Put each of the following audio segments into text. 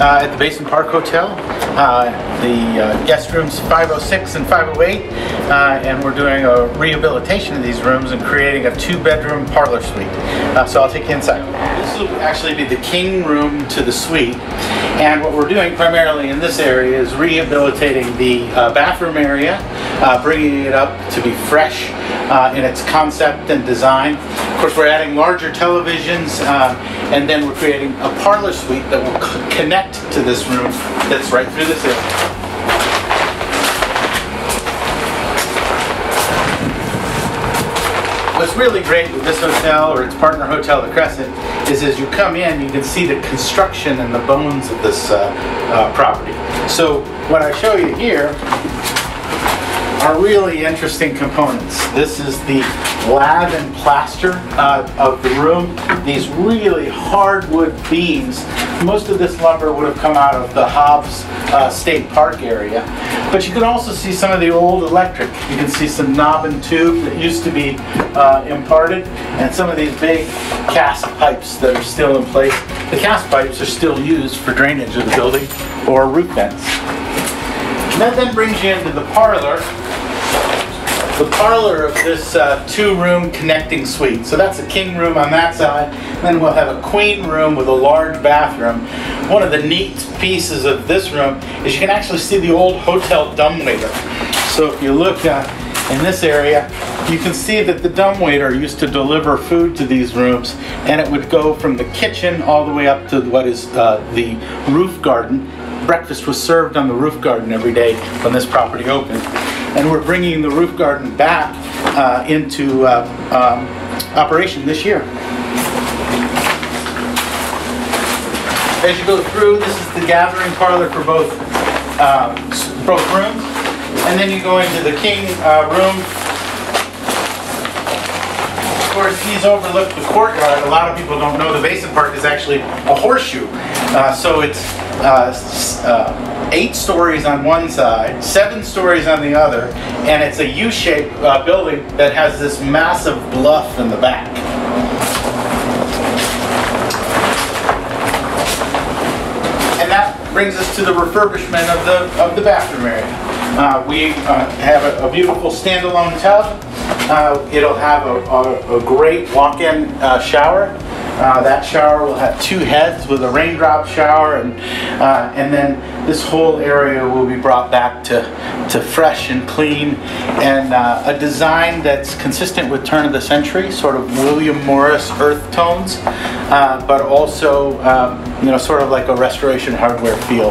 uh, at the Basin Park Hotel. Uh, the uh, guest rooms 506 and 508, uh, and we're doing a rehabilitation of these rooms and creating a two-bedroom parlor suite. Uh, so I'll take you inside. This will actually be the king room to the suite, and what we're doing primarily in this area is rehabilitating the uh, bathroom area, bringing it up to be fresh uh, in its concept and design. Of course, we're adding larger televisions, uh, and then we're creating a parlor suite that will connect to this room that's right through the area. What's really great with this hotel or its partner hotel, the Crescent, is as you come in, you can see the construction and the bones of this uh, uh, property. So what I show you here are really interesting components. This is the lath and plaster uh, of the room. These really hardwood beams. Most of this lumber would have come out of the Hobbs uh, State Park area. But you can also see some of the old electric. You can see some knob and tube that used to be uh, imparted and some of these big cast pipes that are still in place. The cast pipes are still used for drainage of the building or roof vents. And that then brings you into the parlor, the parlor of this uh, two-room connecting suite. So that's a king room on that side. Then we'll have a queen room with a large bathroom. One of the neat pieces of this room is you can actually see the old hotel dumbwaiter. So if you look uh, in this area, you can see that the dumbwaiter used to deliver food to these rooms, and it would go from the kitchen all the way up to what is uh, the roof garden. Breakfast was served on the roof garden every day when this property opened and we're bringing the roof garden back uh, into uh, um, operation this year. As you go through, this is the gathering parlor for both uh, both rooms, and then you go into the king uh, room. Of course, he's overlooked the courtyard. A lot of people don't know the Basin Park is actually a horseshoe, uh, so it's uh, eight stories on one side, seven stories on the other, and it's a U-shaped uh, building that has this massive bluff in the back. And that brings us to the refurbishment of the of the bathroom area. Uh, we uh, have a, a, beautiful standalone tub. Uh, it'll have a, a, a great walk-in uh, shower. Uh, that shower will have two heads with a raindrop shower, and uh, and then this whole area will be brought back to to fresh and clean, and uh, a design that's consistent with turn of the century, sort of William Morris earth tones, uh, but also um, you know sort of like a restoration hardware feel.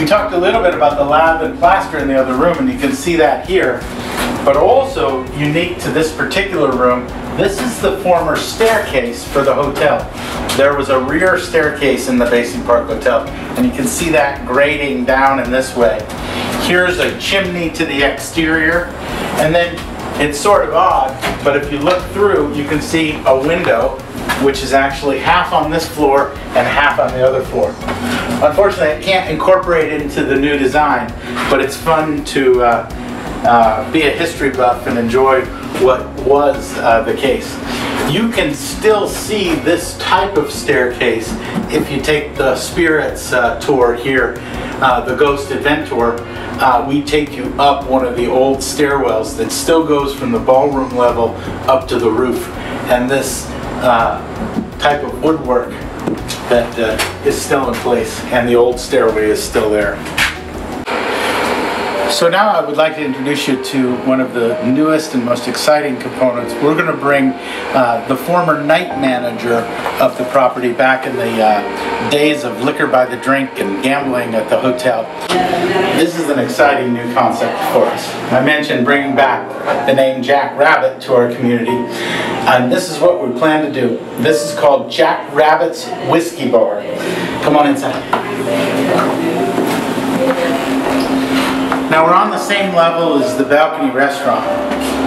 We talked a little bit about the lath and plaster in the other room, and you can see that here. But also unique to this particular room, this is the former staircase for the hotel. There was a rear staircase in the Basin Park Hotel, and you can see that grading down in this way. Here's a chimney to the exterior, and then it's sort of odd, but if you look through, you can see a window which is actually half on this floor and half on the other floor. Unfortunately, I can't incorporate it into the new design, but it's fun to uh, uh, be a history buff and enjoy what was uh, the case. You can still see this type of staircase if you take the Spirits uh, tour here, uh, the Ghost Advent tour. Uh, we take you up one of the old stairwells that still goes from the ballroom level up to the roof. And this type of woodwork that uh, is still in place and the old stairway is still there. So now I would like to introduce you to one of the newest and most exciting components. We're going to bring uh, the former night manager of the property back in the uh, days of liquor by the drink and gambling at the hotel. This is an exciting new concept for us. I mentioned bringing back the name Jack Rabbit to our community, and this is what we plan to do. This is called Jack Rabbit's Whiskey Bar. Come on inside. Now we're on the same level as the balcony restaurant,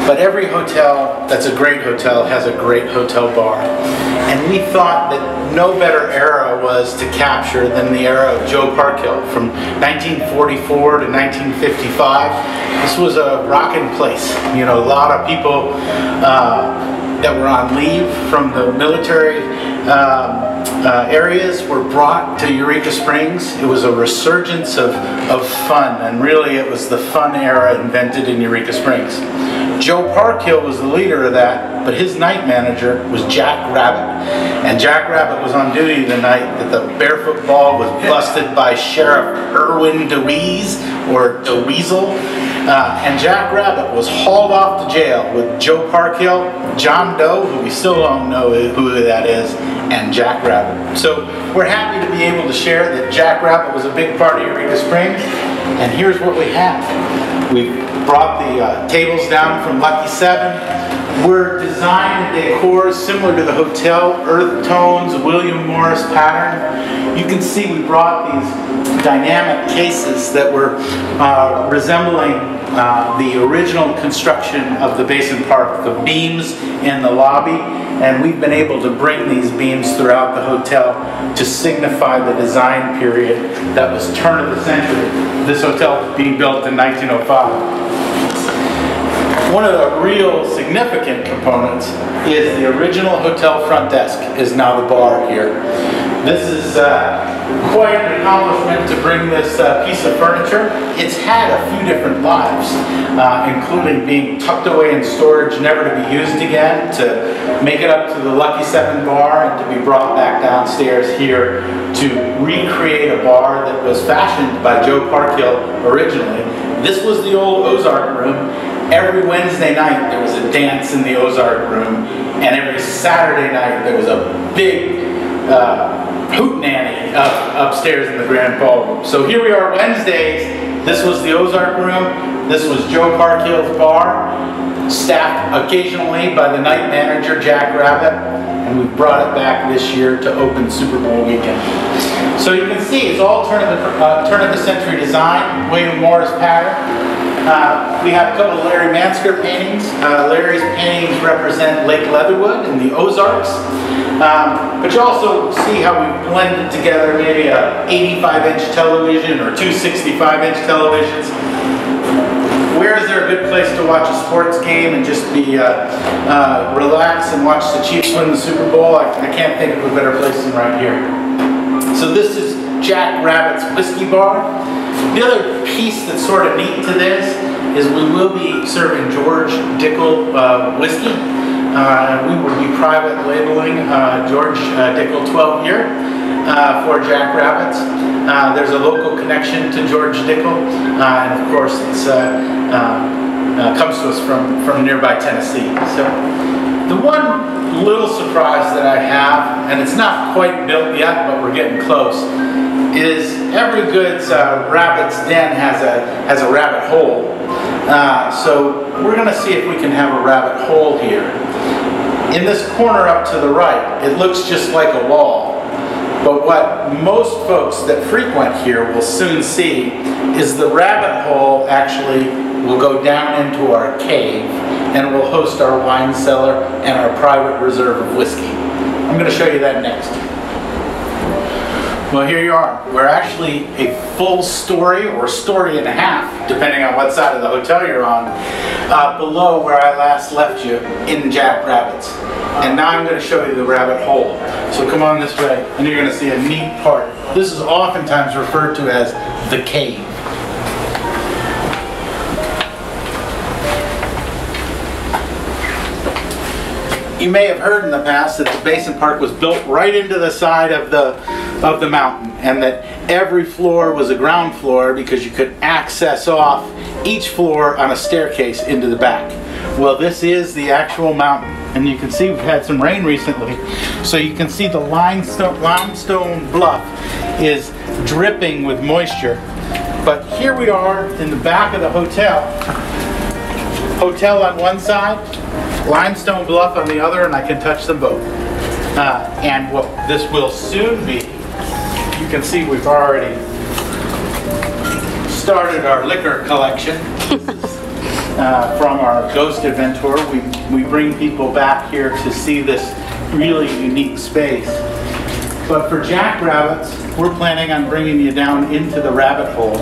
but every hotel that's a great hotel has a great hotel bar. And we thought that no better era was to capture than the era of Joe Parkhill from 1944 to 1955. This was a rocking place. You know, a lot of people uh, that were on leave from the military um, uh, areas were brought to Eureka Springs. It was a resurgence of, of fun, and really it was the fun era invented in Eureka Springs. Joe Parkhill was the leader of that, but his night manager was Jack Rabbit. And Jack Rabbit was on duty the night that the barefoot ball was busted by Sheriff Irwin DeWeese, or DeWeasel. Uh, and Jack Rabbit was hauled off to jail with Joe Parkhill, John Doe, who we still don't know who that is, and Jack Rabbit. So we're happy to be able to share that Jack Rabbit was a big part of Eureka Springs. And here's what we have. We brought the uh, tables down from Lucky 7. We're design and decor similar to the hotel, earth tones, William Morris pattern. You can see we brought these dynamic cases that were uh, resembling uh, the original construction of the Basin Park, the beams in the lobby, and we've been able to bring these beams throughout the hotel to signify the design period that was turn of the century. This hotel being built in 1905. One of the real significant components is the original hotel front desk is now the bar here. This is uh, quite an accomplishment to bring this uh, piece of furniture. It's had a few different lives, uh, including being tucked away in storage, never to be used again, to make it up to the Lucky 7 bar, and to be brought back downstairs here to recreate a bar that was fashioned by Joe Parkhill originally. This was the old Ozark room, every Wednesday night there was a dance in the Ozark room, and every Saturday night there was a big uh, hootenanny up, upstairs in the grand ballroom. So here we are Wednesdays. This was the Ozark room. This was Joe Parkhill's bar, staffed occasionally by the night manager, Jack Rabbit, and we brought it back this year to open Super Bowl weekend. So you can see it's all turn of the, uh, turn of the century design, William Morris pattern. Uh, we have a couple of Larry Mansker paintings. Uh, Larry's paintings represent Lake Leatherwood and the Ozarks. Um, but you also see how we blended together maybe a 85-inch television or two 65-inch televisions. Where is there a good place to watch a sports game and just be uh, uh, relax and watch the Chiefs win the Super Bowl? I, I can't think of a better place than right here. So this is Jack Rabbit's Whiskey Bar. The other piece that's sort of neat to this is we will be serving George Dickel uh, whiskey. Uh, we will be private labeling uh, George uh, Dickel 12 year uh, for Jack Rabbits. Uh, there's a local connection to George Dickel, and of course it comes to us from, from nearby Tennessee. So the one little surprise that I have, and it's not quite built yet, but we're getting close, is Everygood's uh, rabbit's den has a has a rabbit hole. Uh, so we're going to see if we can have a rabbit hole here. In this corner up to the right, it looks just like a wall. But what most folks that frequent here will soon see is the rabbit hole actually will go down into our cave and will host our wine cellar and our private reserve of whiskey. I'm going to show you that next. Well, here you are. We're actually a full story or story and a half, depending on what side of the hotel you're on, uh, below where I last left you in Jack Rabbits. And now I'm going to show you the rabbit hole. So come on this way, and you're going to see a neat part. This is oftentimes referred to as the cave. You may have heard in the past that the Basin Park was built right into the side of the of the mountain and that every floor was a ground floor because you could access off each floor on a staircase into the back. Well, this is the actual mountain and you can see we've had some rain recently so you can see the limestone, limestone bluff is dripping with moisture. But here we are in the back of the hotel. Hotel on one side, limestone bluff on the other, and I can touch them both. Uh, and what this will soon be, can see we've already started our liquor collection. uh, from our Ghost Adventure, we, we bring people back here to see this really unique space. But for jackrabbits, we're planning on bringing you down into the rabbit hole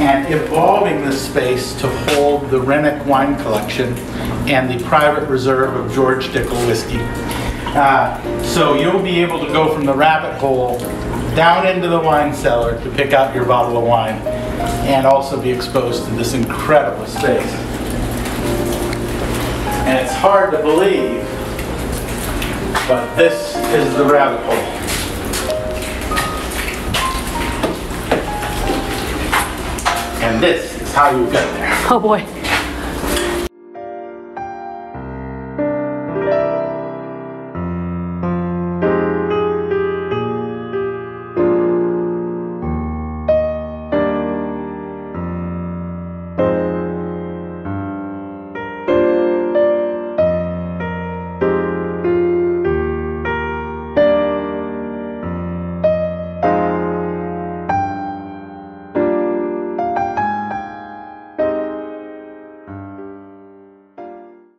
and evolving this space to hold the Roenigk wine collection and the private reserve of George Dickel whiskey. Uh, so you'll be able to go from the rabbit hole down into the wine cellar to pick out your bottle of wine and also be exposed to this incredible space. And it's hard to believe, but this is the rabbit hole. And this is how you get there. Oh boy.